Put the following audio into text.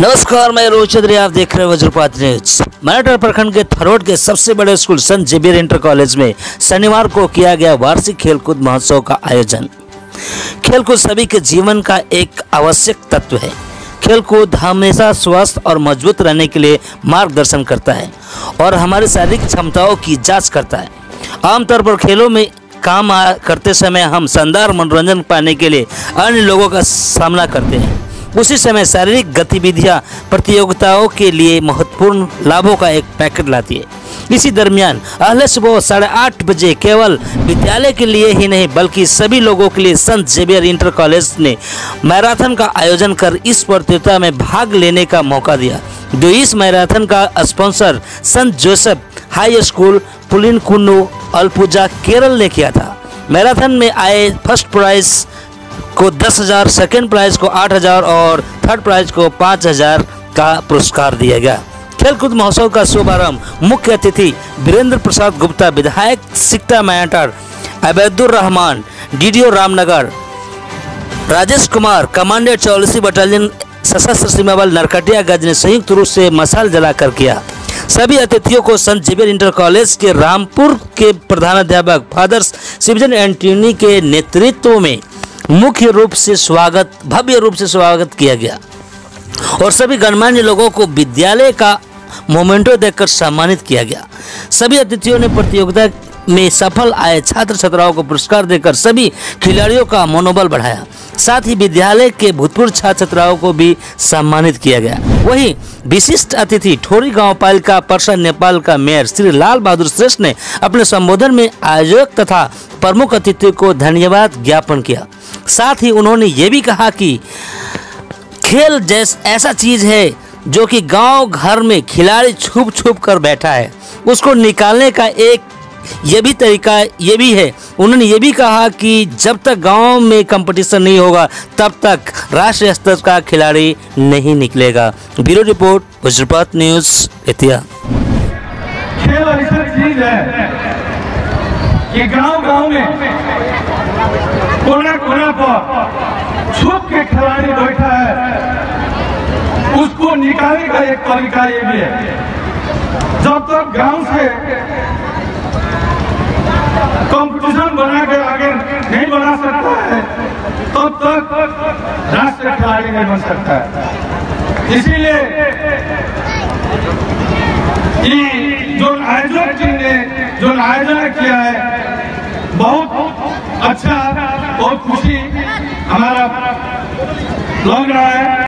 नमस्कार, मैं रोहित चौधरी, आप देख रहे हैं वज्रपात न्यूज़। मराठा प्रखंड के थरोड के सबसे बड़े स्कूल संत जेबियर इंटर कॉलेज में शनिवार को किया गया वार्षिक खेलकूद महोत्सव का आयोजन। खेलकूद सभी के जीवन का एक आवश्यक तत्व है। खेलकूद हमेशा स्वस्थ और मज़बूत रहने के लिए मार्गदर्शन करता है और हमारी शारीरिक क्षमताओं की जाँच करता है। आमतौर पर खेलों में काम करते समय हम शानदार मनोरंजन पाने के लिए अन्य लोगों का सामना करते हैं। उसी समय शारीरिक गतिविधियाँ प्रतियोगिताओं के लिए महत्वपूर्ण लाभों का एक पैकेट लाती है। इसी दरमियान अहले सुबह साढ़े आठ बजे केवल विद्यालय के लिए ही नहीं, बल्कि सभी लोगों के लिए संत जेवियर इंटर कॉलेज ने मैराथन का आयोजन कर इस प्रतियोगिता में भाग लेने का मौका दिया। जो इस मैराथन का sponsor Sant Joseph high school Pulinkunnu Alappuzha Kerala ने किया था। मैराथन में आए फ़र्स्ट प्राइज को दस हज़ार सेकेंड प्राइज को आठ हज़ार और थर्ड प्राइज को पाँच हज़ार का पुरस्कार दिया गया। खेलकूद महोत्सव का शुभारंभ मुख्य अतिथि वीरेंद्र प्रसाद गुप्ता, विधायक सिकटा मैटर, अबैदुर रहमान, डीडीओ रामनगर, राजेश कुमार कमांडर चौलीसी बटालियन, सशस्त्र सीमा बल नरकटियागंज ने संयुक्त रूप से मसाल जलाकर किया। सभी अतिथियों को संत जेवियर इंटर कॉलेज के रामपुर के प्रधानाध्यापक फादर शिवजन एंटोनी के नेतृत्व में मुख्य रूप से स्वागत, भव्य रूप से स्वागत किया गया। और सभी गणमान्य लोगों को विद्यालय का मोमेंटो देकर सम्मानित किया गया। सभी अतिथियों ने प्रतियोगिता में सफल आए छात्र छात्राओं को पुरस्कार देकर सभी खिलाड़ियों का मनोबल बढ़ाया। साथ ही विद्यालय के भूतपूर्व छात्र छात्राओं को भी सम्मानित किया गया। वहीं विशिष्ट अतिथि ठोरी गाँव पालिका परिषद नेपाल का मेयर श्री लाल बहादुर श्रेष्ठ ने अपने संबोधन में आयोजक तथा प्रमुख अतिथि को धन्यवाद ज्ञापन किया। साथ ही उन्होंने ये भी कहा कि खेल जैस, ऐसा चीज़ है जो कि गाँव घर में खिलाड़ी छुप छुप कर बैठा है। उसको निकालने का एक ये भी तरीका ये भी है। उन्होंने ये भी कहा कि जब तक गाँव में कंपटीशन नहीं होगा, तब तक राष्ट्रीय स्तर का खिलाड़ी नहीं निकलेगा। ब्यूरो रिपोर्ट, वज्रपात न्यूज़, एतिया। खेल ऐसा चीज़ है कि गाँव गाँव में छुप के खिलाड़ी बैठा है। उसको निकालने का एक तरीका ये भी है। जब तक गाँव से कंपटीशन बना के आगे नहीं बढ़ा सकता है, तब तक राष्ट्रीय खिलाड़ी नहीं बन सकता है। इसीलिए ये जो आयोजक जी ने, जो आयोजन किया है, बहुत अच्छा बहुत खुशी हमारा लग रहा है।